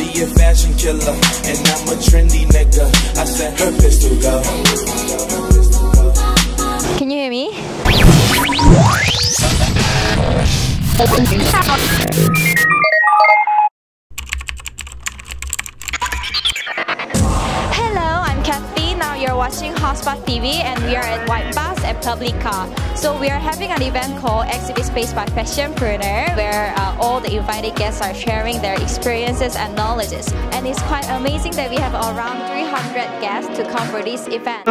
She a fashion killer, and I'm a trendy nigga. I said her pistol go. Can you hear me? Watching Hotspot TV and we are at White Box at Publika. So we are having an event called Exhibit Space by Fashionpreneur where uh, all the invited guests are sharing their experiences and knowledges. And it's quite amazing that we have around 300 guests to come for this event.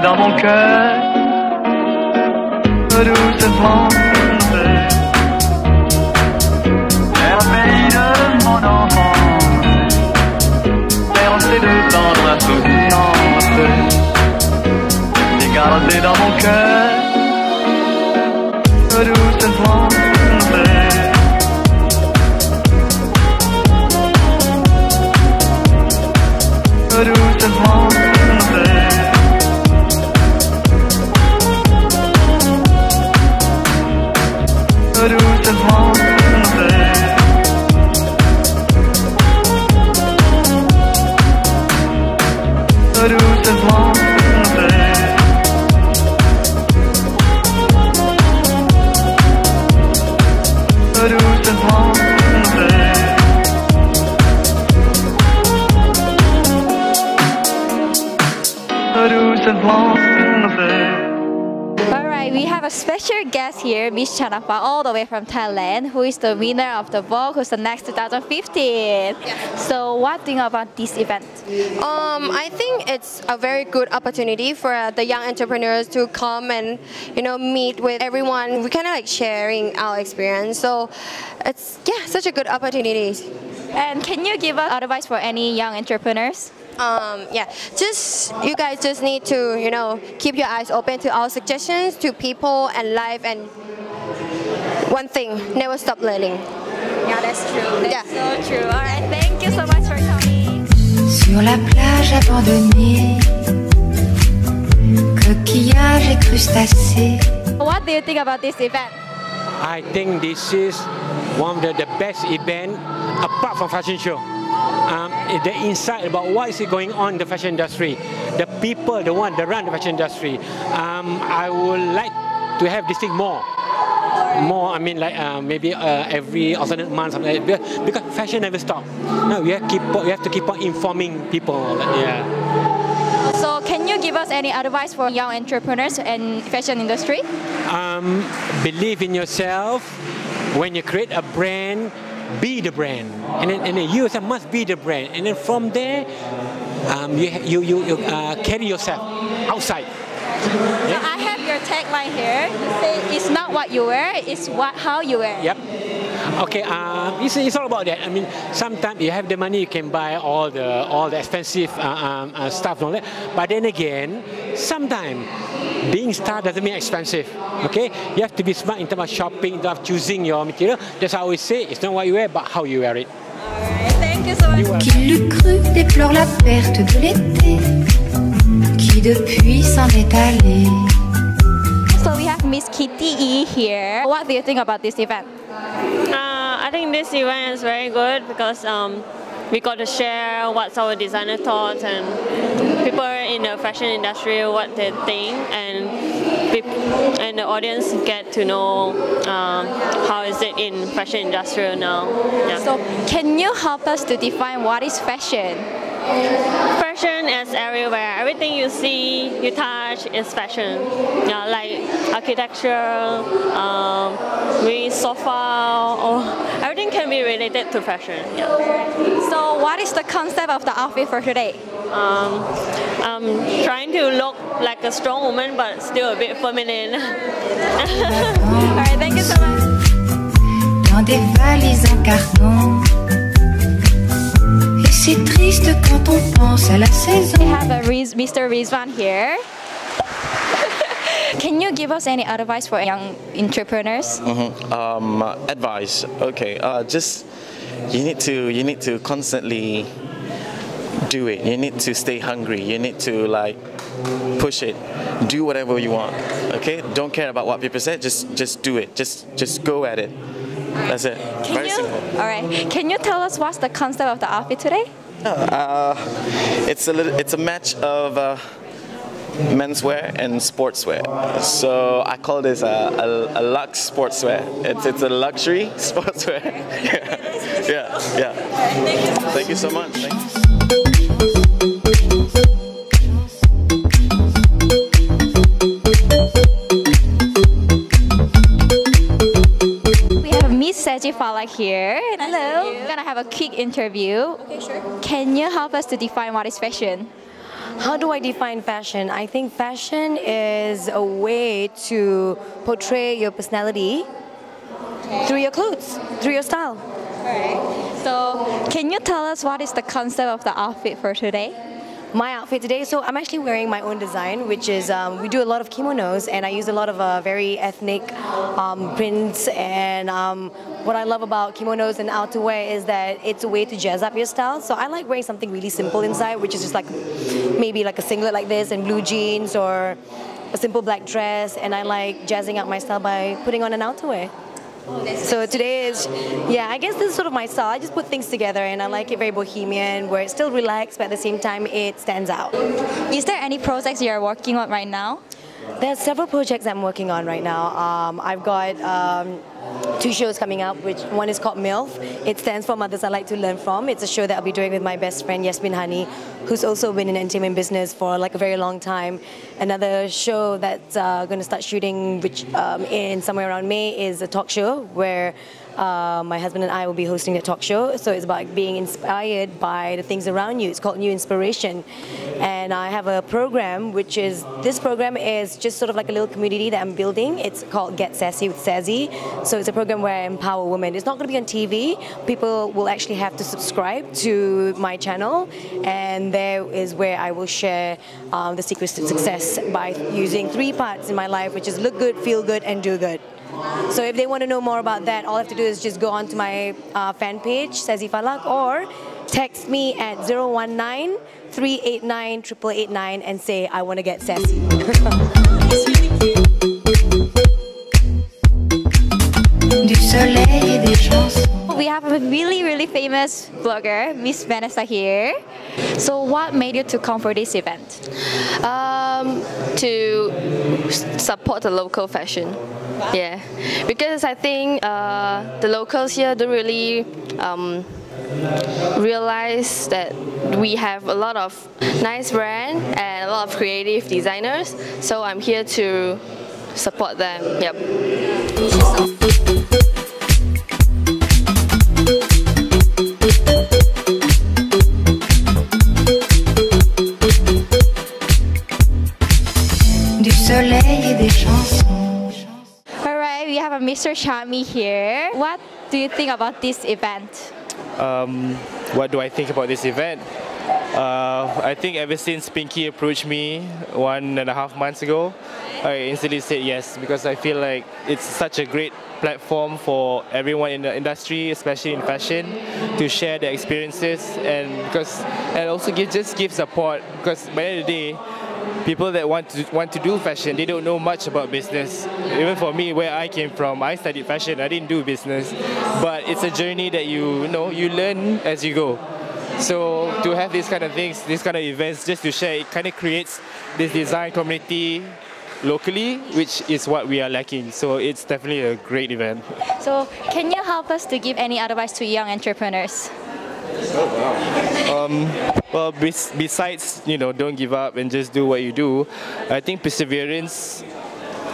dans mon cœur, doucement pays de mon enfance, de tendre insouciance, doucement doucement special guest here, Miss Chanapa, all the way from Thailand, who is the winner of the Vogue Who's the Next 2015. So, what do you about this event? Um, I think it's a very good opportunity for uh, the young entrepreneurs to come and you know meet with everyone. We kind of like sharing our experience. So it's yeah, such a good opportunity. And can you give us advice for any young entrepreneurs? Um, yeah, just you guys just need to you know keep your eyes open to our suggestions to people and life and one thing, never stop learning. Yeah, that's true. That's Yeah. so true. Alright, thank you so much for coming. Sur la plage abandonnée, coquillages et crustacés. What do you think about this event? I think this is one of the, the best event apart from fashion show. Um, the insight about what is going on in the fashion industry, the people, the one that run the fashion industry. Um, I would like to have this thing more. More, I mean, like uh, maybe uh, every alternate month, something like that. Because- fashion never stop. No, we have keep, we have to keep on informing people. Yeah. So, can you give us any advice for young entrepreneurs in fashion industry? um, believe in yourself. When you create a brand, be the brand, and then, and then you yourself must be the brand, and then from there, um, you you you, you uh, carry yourself outside. Have your tagline here. You say it's not what you wear, it's what how you wear. Yep. Okay. Um, it's, it's all about that. I mean, sometimes you have the money, you can buy all the all the expensive uh, um, uh, stuff and all that. But then again, sometimes being star doesn't mean expensive. Okay. You have to be smart in terms of shopping, in terms of choosing your material. That's how I always say. It's not what you wear, but how you wear it. Alright, thank you so much. Qui l'eût cru déplore la perte de l'été, qui depuis s'en est allé. Miss Kitty E here. What do you think about this event? Uh, I think this event is very good because um, we got to share what's our designer thoughts and people in the fashion industry what they think and and the audience get to know um, how is it in fashion industry now. Yeah. So can you help us to define what is fashion? fashion is everywhere. Everything you see, you touch is fashion. Yeah, like architecture, um, maybe sofa, or everything can be related to fashion. Yeah. So what is the concept of the outfit for today? Um, I'm trying to look like a strong woman, but still a bit feminine. Alright, thank you so much. dans des valises en carton. Et c'est triste quand on pense à la saison. We have a Riz, Mr. Rizwan here. Can you give us any advice for young entrepreneurs? um, advice okay uh, just you need to you need to constantly do it. You need to stay hungry. You need to like push it. Do whatever you want. Okay? Don't care about what people say. Just just do it. Just just go at it. That's it. Can Very you, simple. all right. Can you tell us what's the concept of the outfit today? Uh, it's a little, it's a match of uh, menswear and sportswear. So I call this a, a, a lux sportswear. It's it's a luxury sportswear. yeah, yeah, yeah. Thank you so much. Thank you. We have Miss Sazzy Falak here. Hello. We're gonna have a quick interview. Okay, sure. Can you help us to define what is fashion? How do I define fashion? I think fashion is a way to portray your personality through your clothes, through your style. Alright. So, can you tell us what is the concept of the outfit for today? My outfit today, so I'm actually wearing my own design, which is um, we do a lot of kimonos, and I use a lot of uh, very ethnic um, prints. And um, what I love about kimonos and outerwear is that it's a way to jazz up your style. So I like wearing something really simple inside, which is just like maybe like a singlet like this and blue jeans or a simple black dress. And I like jazzing up my style by putting on an outerwear. So today is, yeah, I guess this is sort of my style. I just put things together and I like it very bohemian, where it's still relaxed, but at the same time it stands out. Is there any projects you're working on right now? There's several projects I'm working on right now. Um, I've got um, two shows coming up, which one is called MILF. It stands for Mothers I Like to Learn From. It's a show that I'll be doing with my best friend Yasmin Hani, who's also been in entertainment business for like a very long time. Another show that's uh, going to start shooting, which um, in somewhere around May, is a talk show where uh, my husband and I will be hosting a talk show. So it's about being inspired by the things around you. It's called New Inspiration. And I have a program, which is this program is just sort of like a little community that I'm building. It's called Get Sassy with Sassy. So it's a program where I empower women. It's not going to be on TV. People will actually have to subscribe to my channel, and there is where I will share um, the secrets to success by using three parts in my life, which is look good, feel good, and do good. So if they want to know more about that, all I have to do is just go onto my uh, fan page, Sazzy Falak, or text me at 019 389 8889 and say, I want to get sassy. Du soleil et des chansons. We have a really, really famous blogger, Miss Vanessa here. So, what made you to come for this event? Um, to support the local fashion. Yeah, because I think uh, the locals here don't really um, realize that we have a lot of nice brand and a lot of creative designers. So I'm here to support them. Yep. Mr. Syahmi here. What do you think about this event? um, what do I think about this event? Uh, I think ever since Pinky approached me one and a half months ago, I instantly said yes because I feel like it's such a great platform for everyone in the industry, especially in fashion, to share their experiences and because and also give, just give support because by the end of the day, people that want to want to do fashion, they don't know much about business. Even for me, where I came from, I studied fashion. I didn't do business, but it's a journey that you, you know you learn as you go. So to have these kind of things, these kind of events, just to share, it kind of creates this design community locally, which is what we are lacking. So it's definitely a great event. So, can you help us to give any advice to young entrepreneurs? Um, well, bes- besides you know, don't give up and just do what you do. I think perseverance,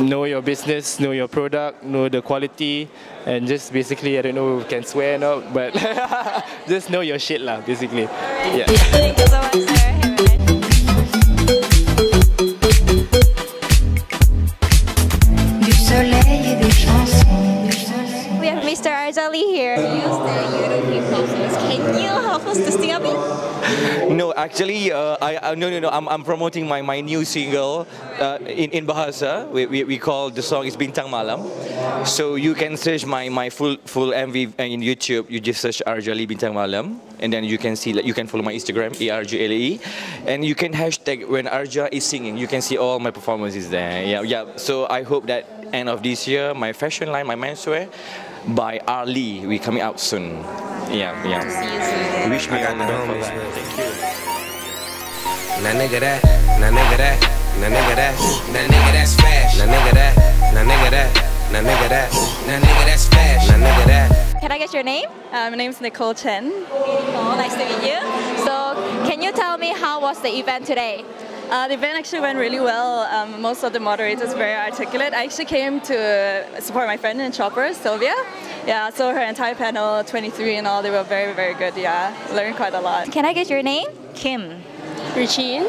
know your business, know your product, know the quality, and just basically I don't know if we can swear or not, but just know your shit lah. Basically, yeah. Actually, uh, I, I no no no. I'm, I'm promoting my, my new single uh, in in Bahasa. We, we, we call the song is Bintang Malam. So you can search my, my full full MV in YouTube. You just search Arjali Bintang Malam, and then you can see you can follow my Instagram A R J L A E, and you can hashtag when Arja is singing. You can see all my performances there. Yeah, yeah. So I hope that end of this year, my fashion line, my menswear, by Ali, we coming out soon. Yeah, yeah. Wish me all the best for that. Thank you. Now nigga that, now nigga that, now nigga that, now nigga that's fast. Now nigga that, now nigga that, now nigga that, now nigga that's fast. Now nigga that. Can I get your name? Uh, my name is Nicole Chen. Nicole, nice to meet you. So, can you tell me how was the event today? Uh, the event actually went really well. Um, most of the moderators were very articulate. I actually came to support my friend and Shoppr, Sylvia. Yeah, so her entire panel, 23 and all, they were very, very good. Yeah, learned quite a lot. Can I get your name? Kim. Richine?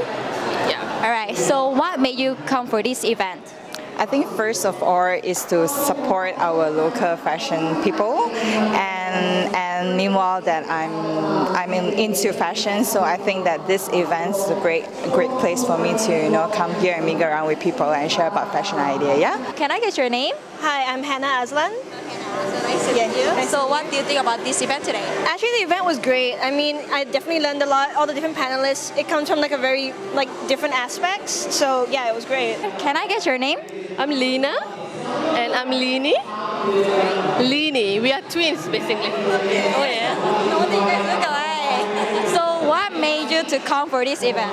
Yeah. All right. So, what made you come for this event? I think first of all is to support our local fashion people, and and meanwhile that I'm I'm in, into fashion, so I think that this event is a great great place for me to you know come here and mingle around with people and share about fashion idea. Yeah. Can I get your name? Hi, I'm Hannah Aslan. Nice to meet you. So, what do you think about this event today? Actually, the event was great. I mean, I definitely learned a lot. All the different panelists, it comes from like a very like different aspects. So yeah, it was great. Can I get your name? I'm Lena, and I'm Lini. Lini, we are twins basically. Oh yeah. So, what made you to come for this event?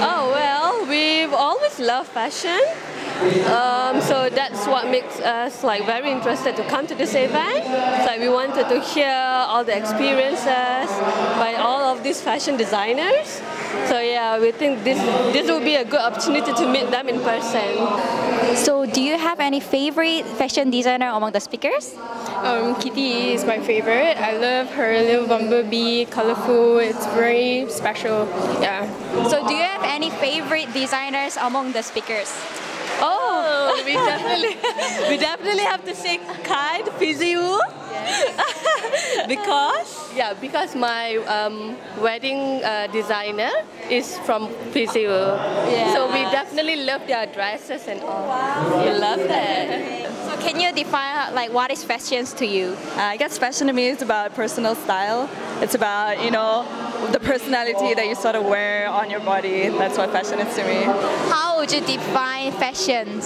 Oh well, we've always loved fashion. Um, so that's what makes us like very interested to come to this event. It's like we wanted to hear all the experiences by all of these fashion designers. So yeah, we think this this will be a good opportunity to meet them in person. So, do you have any favorite fashion designer among the speakers? Um, Kittie is my favorite. I love her little bumblebee, colorful. It's very special. Yeah. So, do you have any favorite designers among the speakers? We definitely we definitely have to say Kai the FIZIWOO. because yeah, because my um, wedding uh, designer is from FIZIWOO. Yeah. So we definitely love their dresses and all. We love that. So, can you define like what is fashion to you? Uh, I guess fashion to me is about personal style. It's about you know the personality that you sort of wear on your body. That's what fashion is to me. How would you define fashion?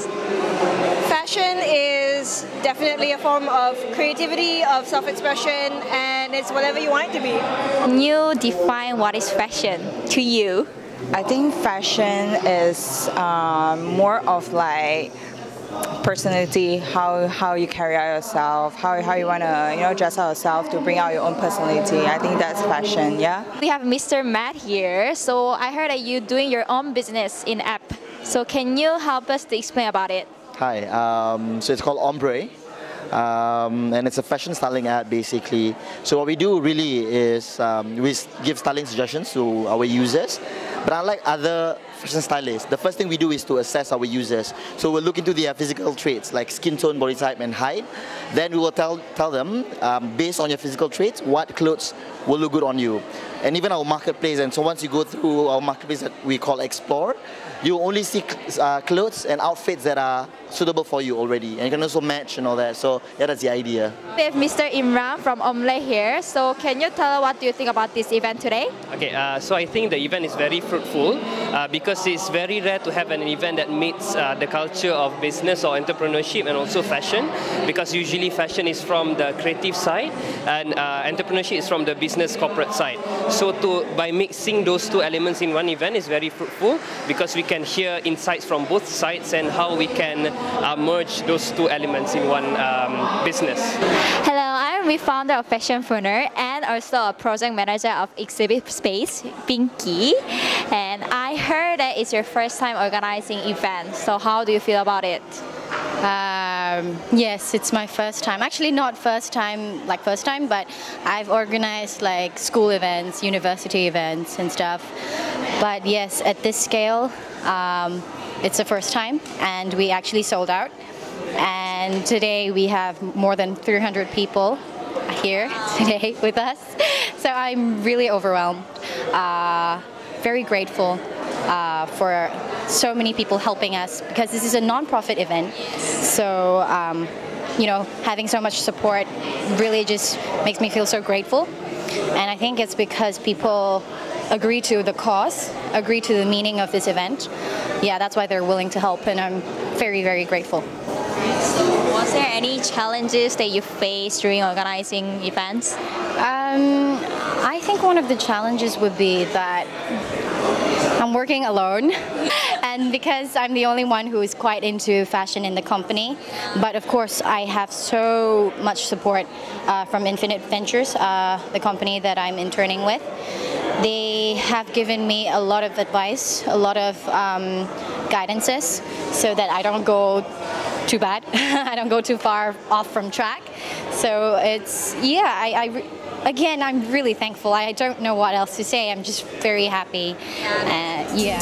Fashion is definitely a form of creativity, of self-expression, and it's whatever you want it to be. Can you define what is fashion to you? I think fashion is um, more of like personality, how how you carry out yourself, how, how you wanna you know dress out yourself to bring out your own personality. I think that's fashion, yeah. We have Mr. Matt here. So I heard that you doing your own business in app. So can you help us to explain about it? Hi, um, so it's called Ombre. Um, and it's a fashion styling ad basically. So what we do really is um, we give styling suggestions to our users. But unlike other fashion stylists, the first thing we do is to assess our users. So we'll look into their physical traits like skin tone, body type, and height. Then we will tell tell them um, based on your physical traits what clothes will look good on you. And even our marketplace. And so once you go through our marketplace that we call Explore, you only see uh, clothes and outfits that are suitable for you already, and you can also match and all that. So yeah, that's the idea. We have Mr. Imran from Omle here. So can you tell us what do you think about this event today? Okay, uh, so I think the event is very fruitful uh, because it's very rare to have an event that meets uh, the culture of business or entrepreneurship and also fashion because usually fashion is from the creative side and uh, entrepreneurship is from the business corporate side. So to by mixing those two elements in one event is very fruitful because we can hear insights from both sides and how we can uh, merge those two elements in one um, business. Hello, I'm the founder of Fashionpreneur and also a project manager of Exhibit Space, Pinky. And I heard that it's your first time organizing events. So how do you feel about it? Um, yes, it's my first time. Actually, not first time, like first time, but I've organized like school events, university events, and stuff. But yes, at this scale, um, it's the first time, and we actually sold out. And today we have more than 300 people here today with us. So I'm really overwhelmed. Uh, very grateful uh, for so many people helping us because this is a non-profit event. So um, you know, having so much support really just makes me feel so grateful. and I think it's because people agree to the cause, agree to the meaning of this event. Yeah, that's why they're willing to help, and I'm very, very grateful. Was there any challenges that you faced during organizing events? Um, I think one of the challenges would be that I'm working alone. and because I'm the only one who is quite into fashion in the company, but of course I have so much support uh, from Infinite Ventures, uh, the company that I'm interning with. They have given me a lot of advice, a lot of um, guidances, so that I don't go too bad. I don't go too far off from track. So it's, yeah, I, I again, I'm really thankful. I don't know what else to say. I'm just very happy. Uh, yeah.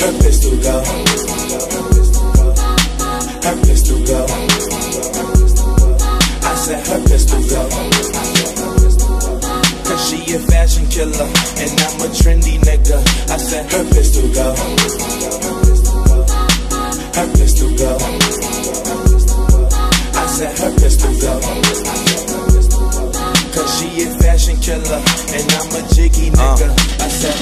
Her pistol go. Her pistol go. I said her pistol go. Cause she a fashion killer and I'm a trendy nigga. I said her pistol go. Her pistol go. Said her pistol go. Cause she a fashion killer and I'm a jiggy uh. nigga. I said